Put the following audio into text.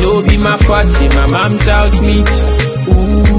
no be my fault, say my mom's house meet. Ooh,